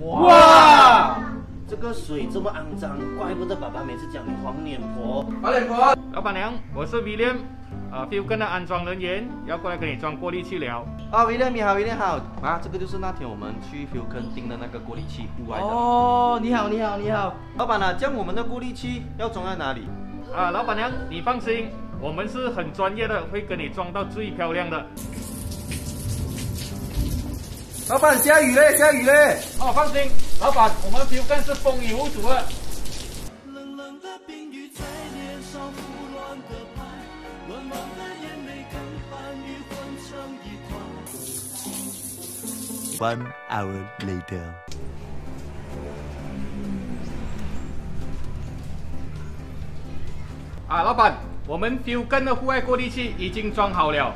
哇！这个水这么肮脏，怪不得爸爸每次讲你黄脸婆。黄脸婆，老板娘，我是 William，啊 f e e l 跟的安装人员，要过来给你装过滤器了。啊，William 你好，William 好。啊，这个就是那天我们去 f e e l 跟订的那个过滤器，户外的。哦，你好，你好，你好。老板啊，将我们的过滤器要装在哪里？啊，老板娘，你放心，我们是很专业的，会跟你装到最漂亮的。老板，下雨嘞，下雨嘞！哦，放心，老板，我们标杆是风雨无阻的。One hour later。啊，老板，我们丢根的户外过滤器已经装好了。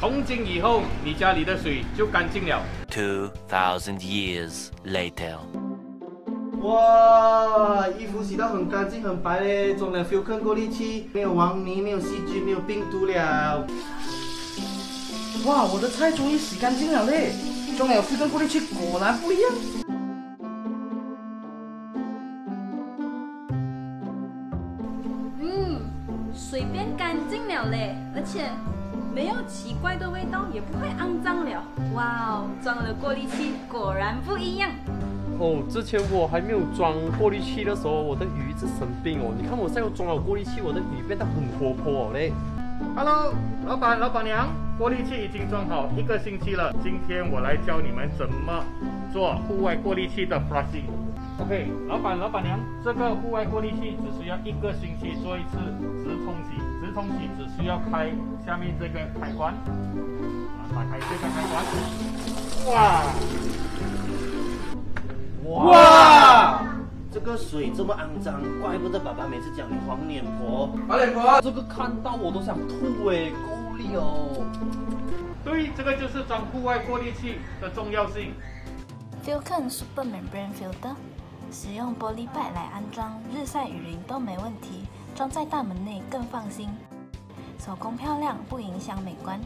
从今以后，你家里的水就干净了。Two thousand years later。哇，衣服洗到很干净很白嘞，装了 Fuken 过滤器，没有黄泥，没有细菌，没有病毒了。哇，我的菜终于洗干净了嘞，装了 Fuken 过滤器果然不一样。嗯，水变干净了嘞，而且。没有奇怪的味道，也不会肮脏了。哇哦，装了过滤器果然不一样。哦，之前我还没有装过滤器的时候，我的鱼一直生病哦。你看我现在装了过滤器，我的鱼变得很活泼哦嘞。Hello，老板、老板娘，过滤器已经装好一个星期了。今天我来教你们怎么做户外过滤器的 flushing。OK，老板、老板娘，这个户外过滤器只需要一个星期做一次直冲洗。直冲洗只需要开下面这个开关，啊，打开这个开关，哇，哇，这个水这么肮脏，怪不得爸爸每次讲你黄脸婆。黄脸婆，这个看到我都想吐哎，够力哦。对，这个就是装户外过滤器的重要性。Filcon Super Membrane Filter，使用玻璃板来安装，日晒雨淋都没问题。装在大门内更放心，手工漂亮不影响美观。